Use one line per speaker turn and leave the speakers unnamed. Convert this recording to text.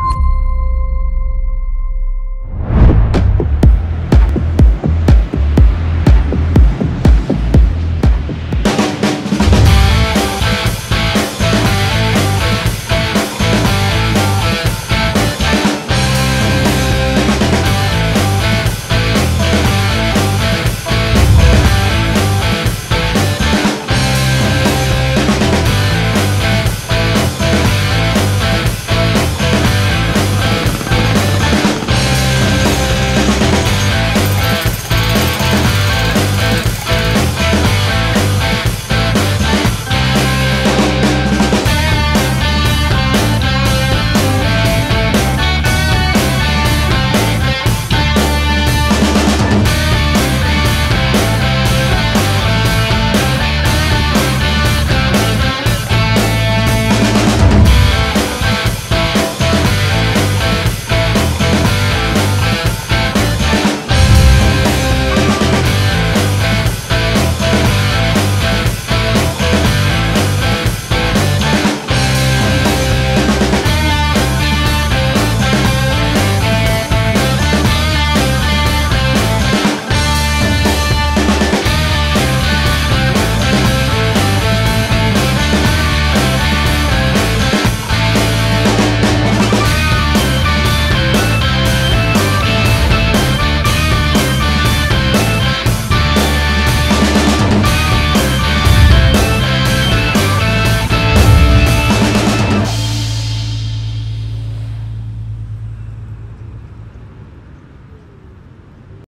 you